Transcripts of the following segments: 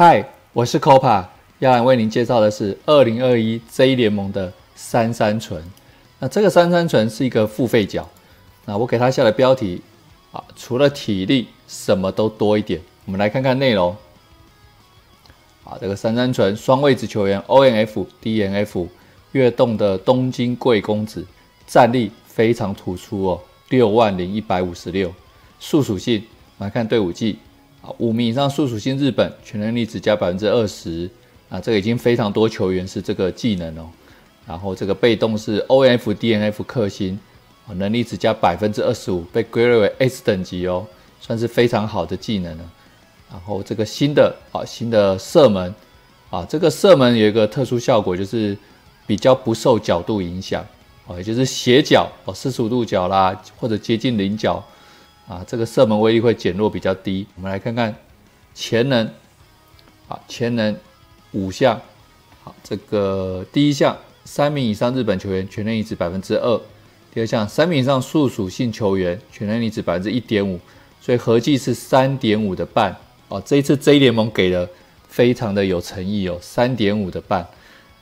嗨，我是 Copa，要来为您介绍的是二零二一 J 联盟的三三纯。那这个三三纯是一个付费角，那我给它下的标题啊，除了体力，什么都多一点。我们来看看内容。啊，这个三三纯双位置球员，ONF、DNF，跃动的东京贵公子，战力非常突出哦，六万零一百五十六。速属性，我们来看队伍技。啊五名以上速属性日本全能力只加百分之二十啊，这个已经非常多球员是这个技能哦。然后这个被动是 O F D N F 克星，啊能力只加百分之二十五，被归类为 S 等级哦，算是非常好的技能了。然后这个新的啊新的射门啊，这个射门有一个特殊效果，就是比较不受角度影响啊，也就是斜角哦四十五度角啦，或者接近零角。啊，这个射门威力会减弱比较低。我们来看看潜能，好，潜能五项，好，这个第一项三名以上日本球员全能力值百分之二，第二项三名以上速属性球员全能力值百分之一点五，所以合计是三点五的半。哦，这一次 J 联盟给的非常的有诚意哦，三点五的半。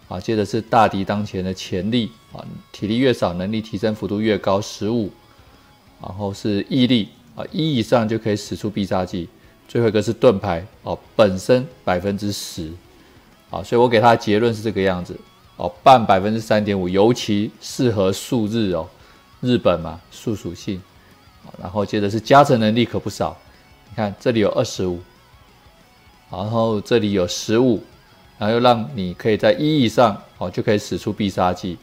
啊，接着是大敌当前的潜力，啊，体力越少，能力提升幅度越高，十五。然后是毅力啊，一以上就可以使出必杀技。最后一个是盾牌哦，本身百分之十，啊，所以我给他的结论是这个样子哦，半百分之三点五，尤其适合数日哦，日本嘛，数属性。然后接着是加成能力可不少，你看这里有二十五，然后这里有十五，然后又让你可以在一以上哦就可以使出必杀技，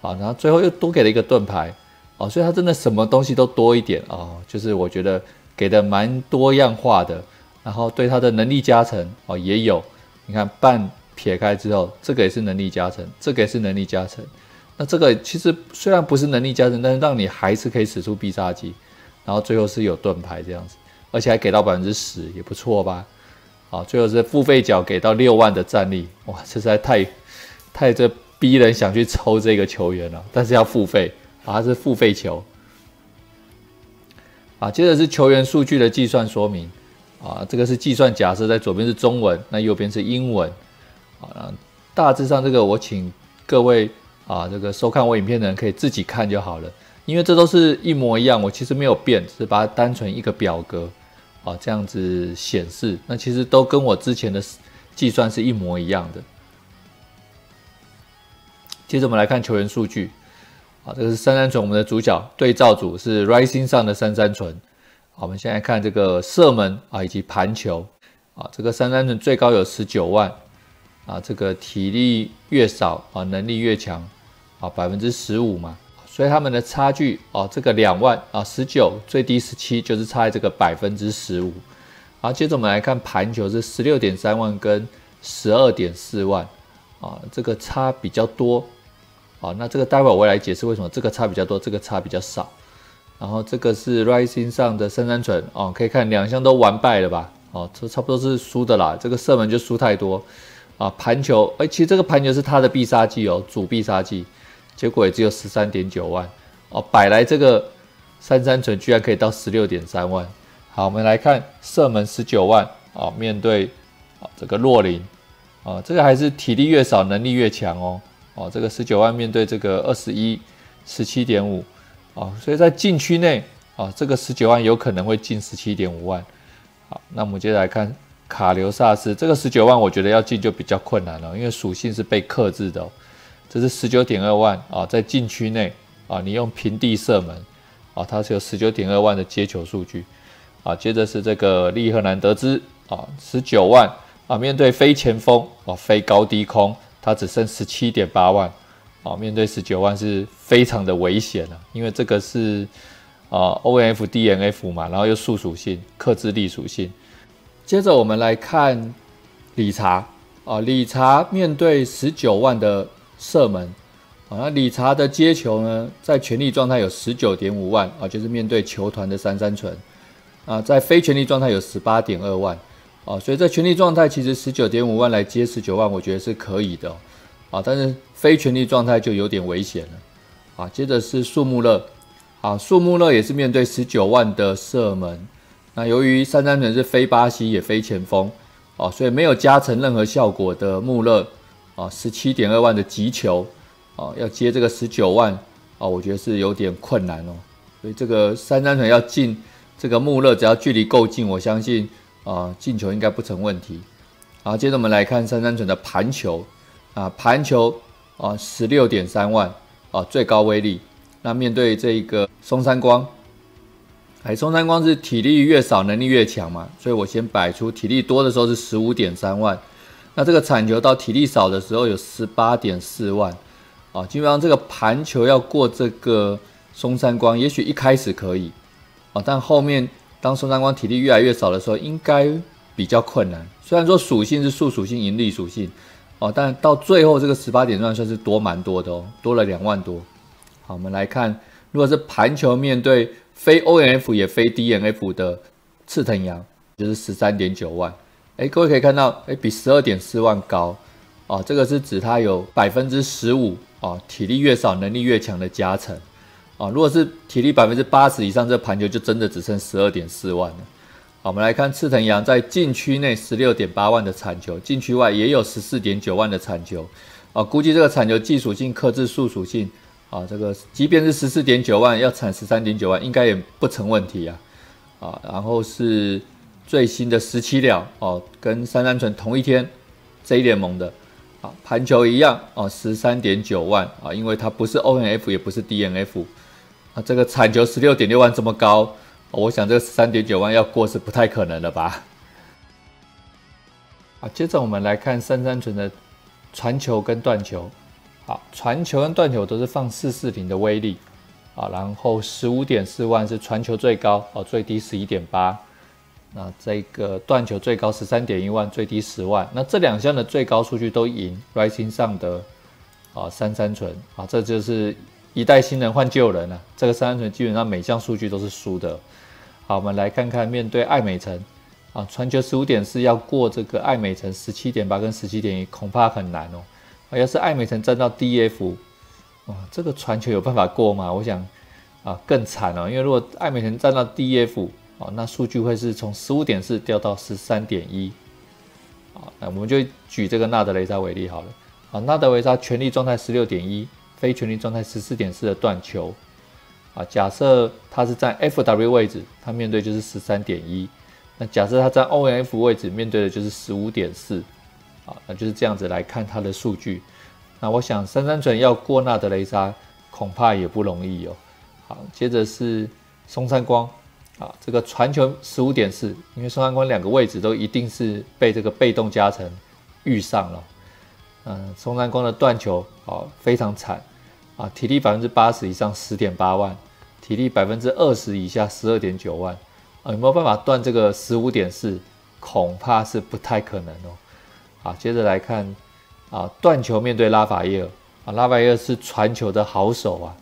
啊，然后最后又多给了一个盾牌。哦，所以他真的什么东西都多一点哦，就是我觉得给的蛮多样化的，然后对他的能力加成哦也有，你看半撇开之后，这个也是能力加成，这个也是能力加成，那这个其实虽然不是能力加成，但是让你还是可以使出必杀技，然后最后是有盾牌这样子，而且还给到百分之十，也不错吧？好，最后是付费角给到六万的战力，哇，实在太太这逼人想去抽这个球员了，但是要付费。它是付费球。啊，接着是球员数据的计算说明。啊，这个是计算假设，在左边是中文，那右边是英文。啊，大致上这个我请各位啊，这个收看我影片的人可以自己看就好了，因为这都是一模一样，我其实没有变，只是把它单纯一个表格啊这样子显示，那其实都跟我之前的计算是一模一样的。接着我们来看球员数据。好，这个是三三纯，我们的主角对照组是 Rising 上的三三纯。好，我们现在看这个射门啊，以及盘球啊，这个三三纯最高有十九万啊，这个体力越少啊，能力越强啊，百分之十五嘛，所以他们的差距啊，这个两万啊，十九最低十七，就是差在这个百分之十五。好，接着我们来看盘球是十六点三万跟十二点四万啊，这个差比较多。好，那这个待会我来解释为什么这个差比较多，这个差比较少。然后这个是 Rising 上的三三纯哦，可以看两项都完败了吧？哦，这差不多是输的啦。这个射门就输太多啊。盘球，哎，其实这个盘球是他的必杀技哦，主必杀技，结果也只有十三点九万哦。摆来这个三三纯居然可以到十六点三万。好，我们来看射门十九万哦，面对啊这个洛林啊，这个还是体力越少能力越强哦。哦，这个十九万面对这个二十一，十七点五，哦，所以在禁区内，哦，这个十九万有可能会进十七点五万。好，那我们接着来看卡留萨斯，这个十九万我觉得要进就比较困难了，因为属性是被克制的。这是十九点二万啊，在禁区内啊，你用平地射门啊，它是有十九点二万的接球数据。啊，接着是这个利赫南德兹啊，十九万啊，面对非前锋啊，非高低空。它只剩十七点八万，啊，面对十九万是非常的危险了，因为这个是啊 O F D N F 嘛，然后又速属性、克制力属性。接着我们来看理查，啊，理查面对十九万的射门，啊，那理查的接球呢，在全力状态有十九点五万，啊，就是面对球团的三三存，啊，在非全力状态有十八点二万。啊，所以在全力状态其实十九点五万来接十九万，我觉得是可以的，啊，但是非全力状态就有点危险了，啊，接着是树木乐，啊，树木乐也是面对十九万的射门，那由于三三纯是非巴西也非前锋，啊，所以没有加成任何效果的穆勒啊，十七点二万的急球啊，要接这个十九万啊，我觉得是有点困难哦。所以这个三三船要进这个穆勒，只要距离够近，我相信啊进球应该不成问题。好，接着我们来看三三船的盘球啊，盘球啊十六点三万啊最高威力。那面对这一个松山光。哎，松山光是体力越少能力越强嘛，所以我先摆出体力多的时候是十五点三万，那这个铲球到体力少的时候有十八点四万，啊，基本上这个盘球要过这个松山光，也许一开始可以，啊，但后面当松山光体力越来越少的时候，应该比较困难。虽然说属性是素属性、盈利属性，哦，但到最后这个十八点算算是多蛮多的哦，多了两万多。好，我们来看，如果是盘球面对。非 O N F 也非 D N F 的赤藤阳就是十三点九万，哎，各位可以看到，哎，比十二点四万高啊，这个是指它有百分之十五啊，体力越少能力越强的加成啊。如果是体力百分之八十以上，这盘球就真的只剩十二点四万了。好，我们来看赤藤阳在禁区内十六点八万的铲球，禁区外也有十四点九万的铲球啊，估计这个铲球技属性克制数属性。啊，这个即便是十四点九万，要产十三点九万，应该也不成问题啊。啊，然后是最新的十七秒哦，跟三三纯同一天，J 联盟的啊，盘球一样哦，十三点九万啊，因为它不是 O N F 也不是 D N F 啊，这个产球十六点六万这么高，我想这个十三点九万要过是不太可能的吧。啊，接着我们来看三三纯的传球跟断球。好，传球跟断球都是放四四零的威力啊，然后十五点四万是传球最高哦，最低十一点八。那这个断球最高十三点一万，最低十万。那这两项的最高数据都赢 Rising 上的啊三三纯啊，这就是一代新人换旧人了。这个三三纯基本上每项数据都是输的。好，我们来看看面对爱美城啊，传球十五点四要过这个爱美城十七点八跟十七点一，恐怕很难哦。要是艾美城站到 DF，哇，这个传球有办法过吗？我想啊更惨哦，因为如果艾美城站到 DF，哦，那数据会是从十五点四掉到十三点一，啊，那我们就举这个纳德雷莎为例好了，啊，纳德雷莎全力状态十六点一，非全力状态十四点四的断球，啊，假设他是在 FW 位置，他面对就是十三点一，那假设他在 ONF 位置，面对的就是十五点四。啊那就是这样子来看它的数据。那我想三三准要过纳德雷莎恐怕也不容易哦。好，接着是松山光啊，这个传球十五点四，因为松山光两个位置都一定是被这个被动加成遇上了。嗯，松山光的断球啊非常惨啊，体力百分之八十以上十点八万，体力百分之二十以下十二点九万啊，有没有办法断这个十五点四？恐怕是不太可能哦。好，接着来看啊，断球面对拉法耶尔啊，拉法耶尔是传球的好手啊，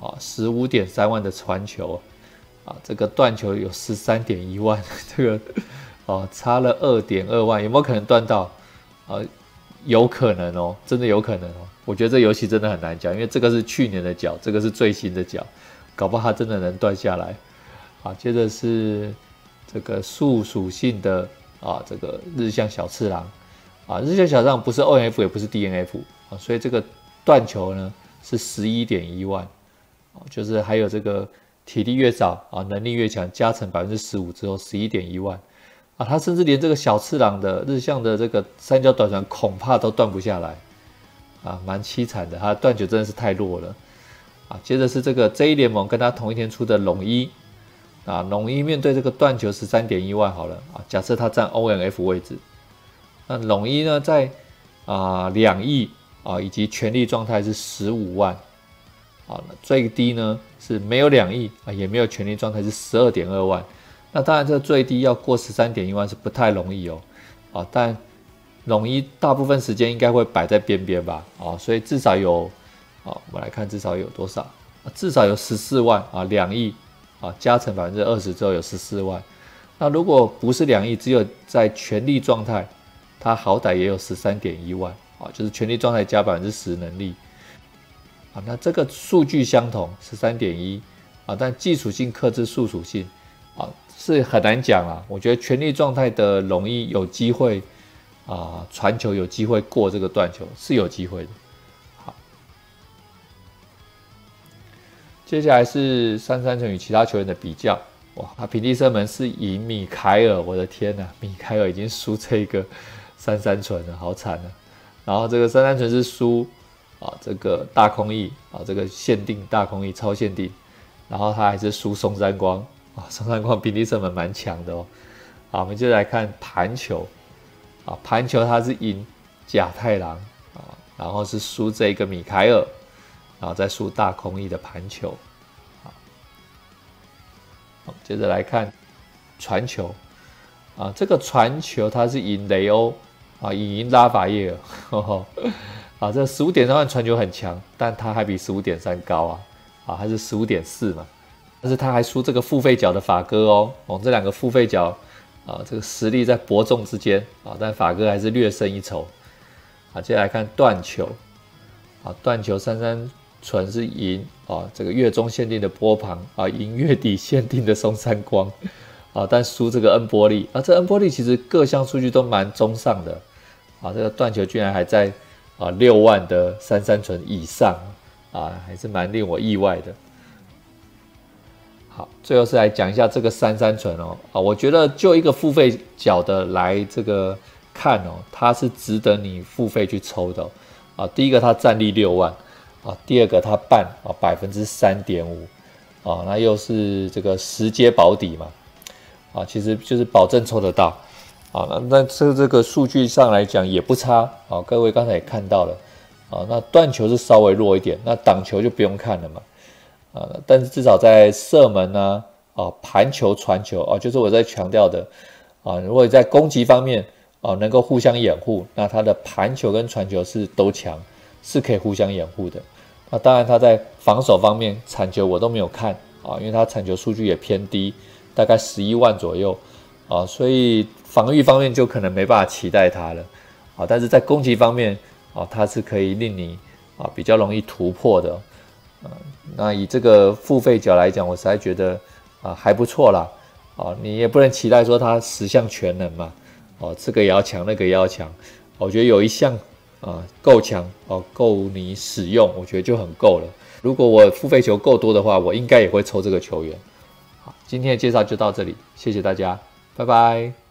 啊，十五点三万的传球啊，这个断球有十三点一万，这个哦差了二点二万，有没有可能断到？啊，有可能哦，真的有可能哦。我觉得这游戏真的很难讲，因为这个是去年的脚，这个是最新的脚，搞不好它真的能断下来。好，接着是这个素属性的啊，这个日向小次郎。啊，日向小账不是 O N F 也不是 D N F 啊，所以这个断球呢是十一点一万啊，就是还有这个体力越少啊，能力越强，加成百分之十五之后十一点一万啊，他甚至连这个小次郎的日向的这个三角短传恐怕都断不下来啊，蛮凄惨的，他断球真的是太弱了啊。接着是这个 J 联盟跟他同一天出的龙一啊，龙一面对这个断球十三点一万好了啊，假设他占 O N F 位置。那龙一呢，在啊两亿啊，以及权力状态是十五万，啊，最低呢是没有两亿啊，也没有权力状态是十二点二万。那当然，这最低要过十三点一万是不太容易哦，啊，但龙一大部分时间应该会摆在边边吧，啊，所以至少有，啊，我们来看至少有多少，至少有十四万啊，两亿啊，加成百分之二十之后有十四万。那如果不是两亿，只有在权力状态。它好歹也有十三点一万啊，就是全力状态加百分之十能力啊，那这个数据相同十三点一啊，但技术性克制数属性是很难讲啊。我觉得全力状态的容易有机会啊传球有机会过这个断球，是有机会的。好，接下来是三三成与其他球员的比较。哇，他平地射门是赢米凯尔，我的天呐，米凯尔已经输这个三三纯了，好惨啊！然后这个三三纯是输啊，这个大空翼啊，这个限定大空翼超限定，然后他还是输松山光啊，上山光平地射门蛮强的哦。好，我们就来看盘球。啊，盘球他是赢甲太郎啊，然后是输这个米凯尔，然后再输大空翼的盘球。好接着来看传球。啊，这个传球它是赢雷欧啊，赢拉法叶尔。啊，这十五点三万传球很强，但它还比十五点三高啊。啊，还是十五点四嘛，但是他还输这个付费角的法哥哦，哦，这两个付费角啊，这个实力在伯仲之间啊，但法哥还是略胜一筹啊。接下来看断球啊，断球三三。纯是赢啊，这个月中限定的波旁啊，赢月底限定的松山光啊，但输这个恩波利啊，这恩波利其实各项数据都蛮中上的啊，这个断球居然还在啊六万的三三纯以上啊，还是蛮令我意外的。好，最后是来讲一下这个三三纯哦啊，我觉得就一个付费角的来这个看哦，它是值得你付费去抽的啊。第一个，它战力六万。啊，第二个它半啊百分之三点五啊，那又是这个十阶保底嘛啊，其实就是保证抽得到啊。那那这这个数据上来讲也不差啊，各位刚才也看到了啊。那断球是稍微弱一点，那挡球就不用看了嘛啊。但是至少在射门呢啊盘球传球啊，就是我在强调的啊，如果在攻击方面啊能够互相掩护，那他的盘球跟传球是都强。是可以互相掩护的，那当然他在防守方面铲球我都没有看啊，因为他铲球数据也偏低，大概十一万左右啊，所以防御方面就可能没办法期待他了啊，但是在攻击方面啊，他是可以令你啊比较容易突破的啊，那以这个付费角来讲，我实在觉得啊还不错啦哦，你也不能期待说他十项全能嘛，哦这个也要强，那个也要强，我觉得有一项。啊，够强哦，够你使用，我觉得就很够了。如果我付费球够多的话，我应该也会抽这个球员。好，今天的介绍就到这里，谢谢大家，拜拜。